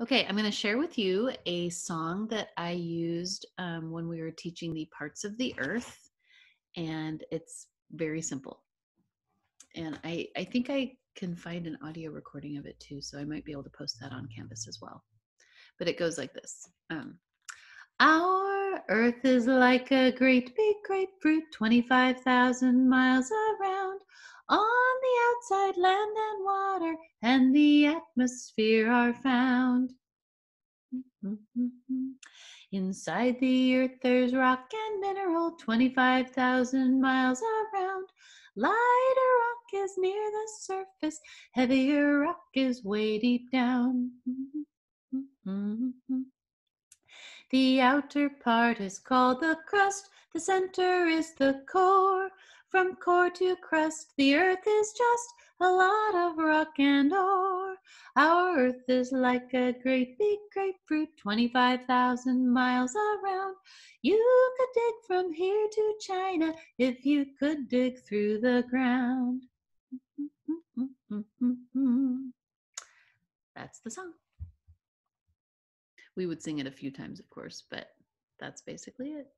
Okay, I'm going to share with you a song that I used um, when we were teaching the parts of the earth, and it's very simple. And I, I think I can find an audio recording of it too, so I might be able to post that on Canvas as well. But it goes like this um, Our earth is like a great big grapefruit, 25,000 miles around. On the outside, land and water and the atmosphere are found. Mm-hmm. Inside the earth, there's rock and mineral 25,000 miles around. Lighter rock is near the surface, heavier rock is way deep down. Mm-hmm. Mm-hmm. The outer part is called the crust, the center is the core. From core to crust, the earth is just a lot of rock and ore. Our earth is like a great big grapefruit, 25,000 miles around. You could dig from here to China if you could dig through the ground. That's the song. We would sing it a few times, of course, but that's basically it.